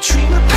dream